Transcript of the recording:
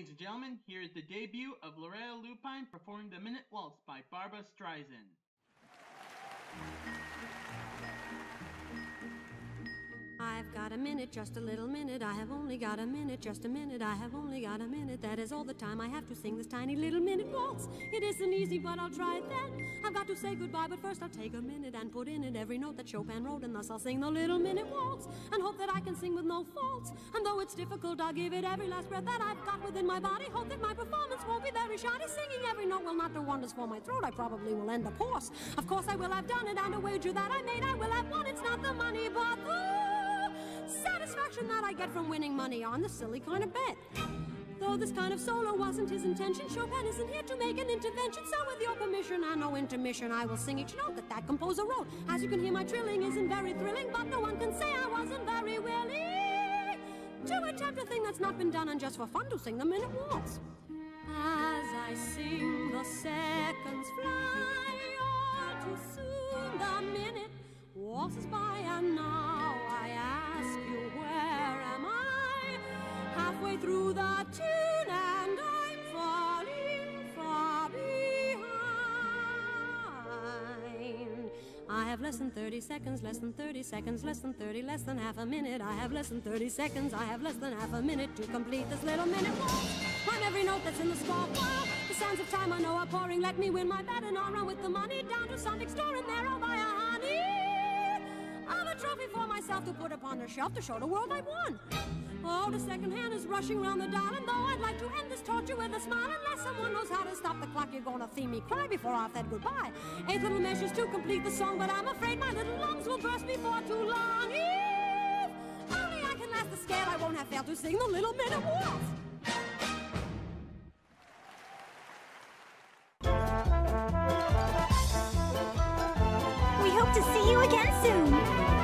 Ladies and gentlemen, here is the debut of Loretta Lupine performing the Minute Waltz by Barbra Streisand. I've got a minute, just a little minute. I have only got a minute, just a minute. I have only got a minute. That is all the time I have to sing this tiny little minute waltz. It isn't easy, but I'll try it then. I've got to say goodbye, but first I'll take a minute and put in it every note that Chopin wrote, and thus I'll sing the little minute waltz and hope that I can sing with no faults. And though it's difficult, I'll give it every last breath that I've got within my body. Hope that my performance won't be very shoddy. Singing every note will not do wonders for my throat. I probably will end up hoarse. Of course, I will have done it, and a wager that I made, I will have won. It's not the money, but the I get from winning money on the silly kind of bet. Though this kind of solo wasn't his intention, Chopin isn't here to make an intervention. So, with your permission and no intermission, I will sing each note that that composer wrote. As you can hear, my trilling isn't very thrilling, but no one can say I wasn't very willing to attempt a thing that's not been done and just for fun to sing the minute waltz. As I sing, the seconds fly all too soon. The minute waltzes by, have less than 30 seconds, less than 30 seconds, less than 30, less than half a minute. I have less than 30 seconds, I have less than half a minute to complete this little minute waltz. Rhyme every note that's in the score. Wow, the sands of time I know are pouring. Let me win my bet and I'll run with the money down to some store and there myself to put upon the shelf to show the world I won. Oh, the second hand is rushing round the dial, and though I'd like to end this torture with a smile, unless someone knows how to stop the clock, you're gonna see me cry before I've said goodbye. Eight little measures to complete the song, but I'm afraid my little lungs will burst before too long. If only I can last the scare, I won't have failed to sing the little minute waltz. We hope to see you again soon.